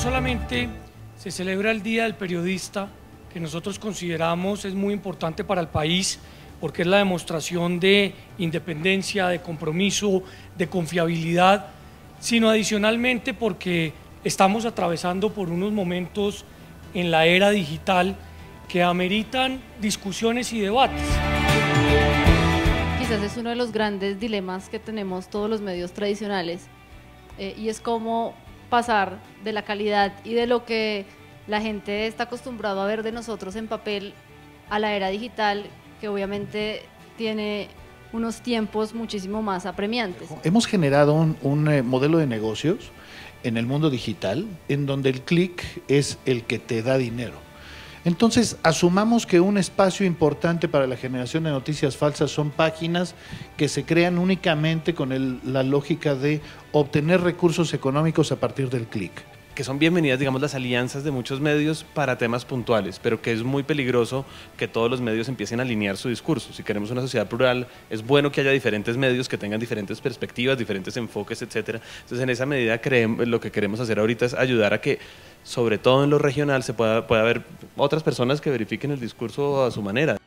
solamente se celebra el Día del Periodista, que nosotros consideramos es muy importante para el país, porque es la demostración de independencia, de compromiso, de confiabilidad, sino adicionalmente porque estamos atravesando por unos momentos en la era digital que ameritan discusiones y debates. Quizás es uno de los grandes dilemas que tenemos todos los medios tradicionales eh, y es cómo pasar de la calidad y de lo que la gente está acostumbrado a ver de nosotros en papel a la era digital que obviamente tiene unos tiempos muchísimo más apremiantes. Hemos generado un, eh, modelo de negocios en el mundo digital en donde el clic es el que te da dinero. Entonces, asumamos que un espacio importante para la generación de noticias falsas son páginas que se crean únicamente con la lógica de obtener recursos económicos a partir del clic que son bienvenidas, digamos, las alianzas de muchos medios para temas puntuales, pero que es muy peligroso que todos los medios empiecen a alinear su discurso. Si queremos una sociedad plural, es bueno que haya diferentes medios que tengan diferentes perspectivas, diferentes enfoques, etcétera. Entonces, en esa medida, lo que queremos hacer ahorita es ayudar a que, sobre todo en lo regional, se pueda, pueda haber otras personas que verifiquen el discurso a su manera.